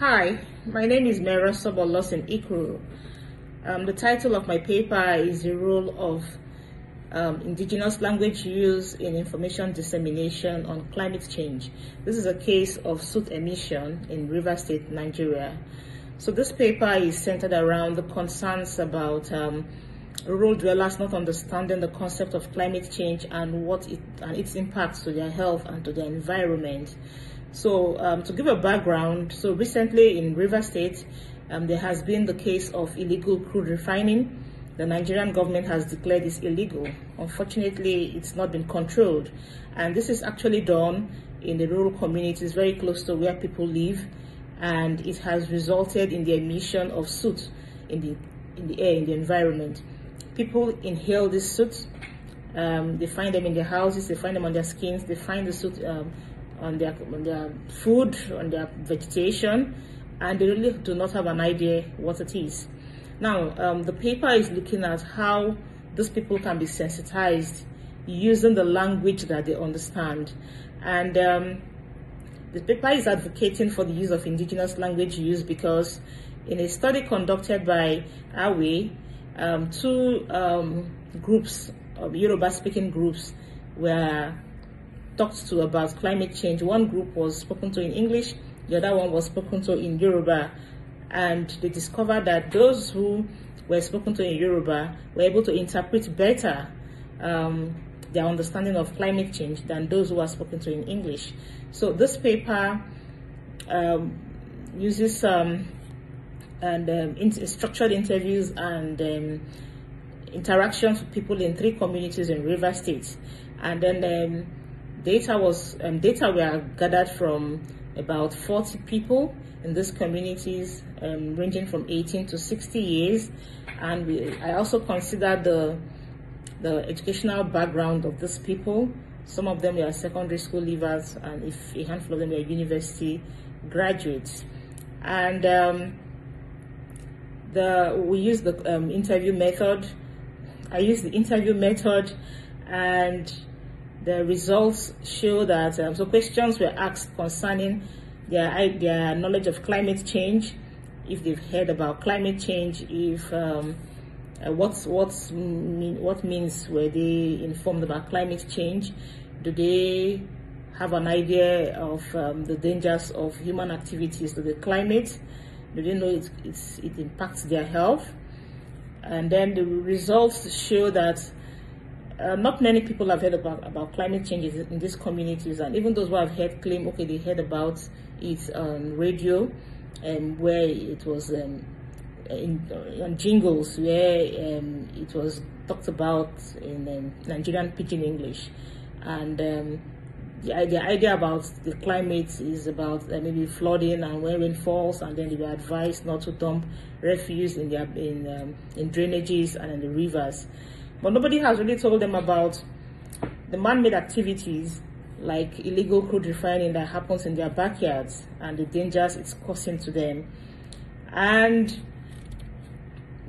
Hi, my name is Merosobo Lawson-Ikuru. Um, the title of my paper is The Role of um, Indigenous Language Use in Information Dissemination on Climate Change. This is a case of soot emission in River State, Nigeria. So this paper is centered around the concerns about um, rural dwellers not understanding the concept of climate change and what it and its impacts to their health and to their environment. So um, to give a background, so recently in River State, um, there has been the case of illegal crude refining. The Nigerian government has declared this illegal. Unfortunately, it's not been controlled. And this is actually done in the rural communities very close to where people live. And it has resulted in the emission of soot in the, in the air, in the environment. People inhale this soot. Um, they find them in their houses, they find them on their skins, they find the soot um, on their, on their food, on their vegetation, and they really do not have an idea what it is. Now, um, the paper is looking at how these people can be sensitized using the language that they understand. And um, the paper is advocating for the use of indigenous language use because in a study conducted by AWE, um, two um, groups, of Yoruba speaking groups, were talked to about climate change. One group was spoken to in English, the other one was spoken to in Yoruba. And they discovered that those who were spoken to in Yoruba were able to interpret better um, their understanding of climate change than those who are spoken to in English. So this paper um, uses um, and um, in structured interviews and um, interactions with people in three communities in River State, and then um, data was um, data were gathered from about 40 people in these communities um, ranging from 18 to 60 years. And we, I also considered the the educational background of these people. Some of them were secondary school leavers and if a handful of them were university graduates. And um, the we used the um, interview method. I used the interview method and the results show that um, so questions were asked concerning their their knowledge of climate change, if they've heard about climate change, if um, uh, what's what's mean what means were they informed about climate change, do they have an idea of um, the dangers of human activities to the climate, do they know it, it impacts their health, and then the results show that uh, not many people have heard about, about climate changes in these communities, and even those who have heard claim, okay, they heard about it on radio, and where it was um, in, on jingles, where um, it was talked about in um, Nigerian pidgin English, and um, the, the idea about the climate is about uh, maybe flooding and when rain falls, and then they were advised not to dump refuse in their in um, in drainages and in the rivers. But nobody has really told them about the man-made activities like illegal crude refining that happens in their backyards and the dangers it's causing to them. And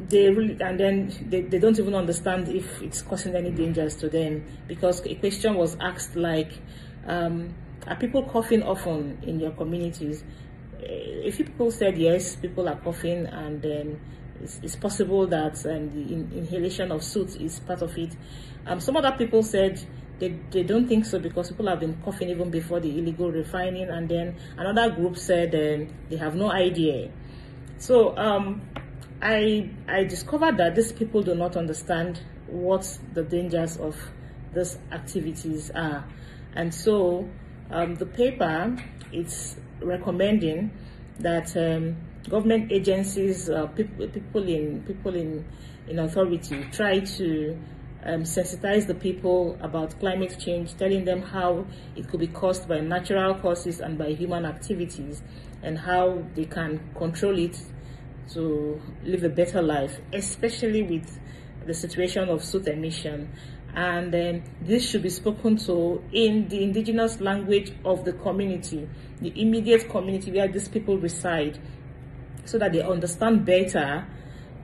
they really, and then they, they don't even understand if it's causing any dangers to them because a question was asked like, um, are people coughing often in your communities? A few people said yes, people are coughing and then it's, it's possible that um, the in, inhalation of soot is part of it. Um, some other people said they, they don't think so because people have been coughing even before the illegal refining, and then another group said um, they have no idea. So um, I I discovered that these people do not understand what the dangers of these activities are, and so um, the paper it's recommending that um, government agencies, uh, people, people in people in in authority try to um, sensitize the people about climate change, telling them how it could be caused by natural causes and by human activities, and how they can control it to live a better life, especially with the situation of soot emission. And this should be spoken to in the indigenous language of the community, the immediate community where these people reside, so that they understand better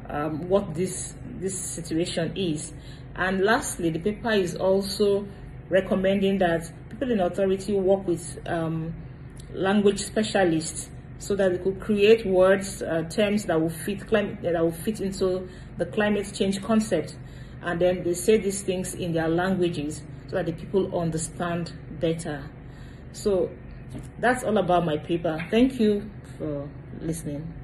um, what this this situation is. And lastly, the paper is also recommending that people in authority work with um, language specialists so that we could create words, uh, terms that will fit climate, that will fit into the climate change concept. And then they say these things in their languages so that the people understand better. So that's all about my paper. Thank you for listening.